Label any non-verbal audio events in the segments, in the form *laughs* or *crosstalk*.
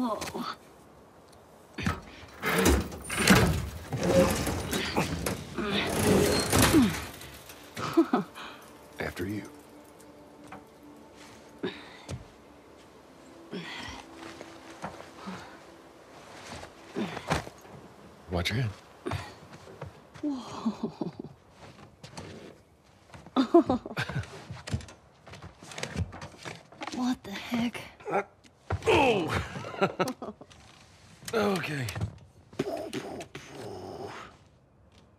Whoa. After you. Watch your head. *laughs* What the heck? Okay.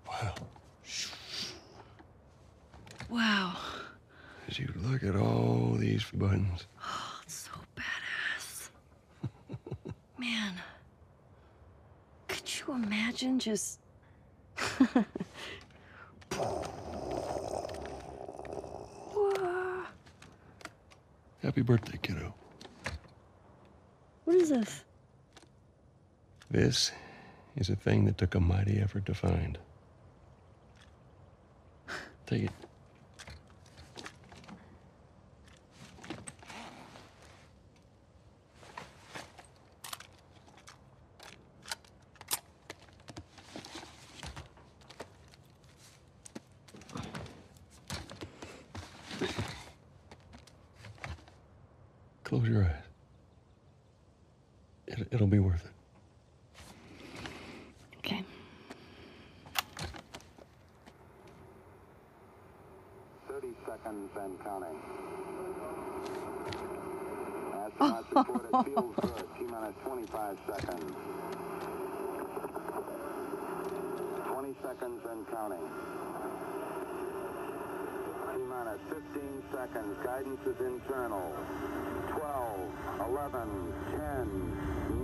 Wow. Wow. As you look at all these buttons. Oh, *gasps* It's so badass. *laughs* Man. Could you imagine just. *laughs* Happy birthday, kiddo. What is this? This is a thing that took a mighty effort to find. Take it. Close your eyes. It, it'll be worth it. Okay. Thirty seconds and counting. *laughs* Astronauts report it feels good. T minus 25 seconds. 20 seconds and counting. T minus 15 seconds. Guidance is internal. 12, 11, 10,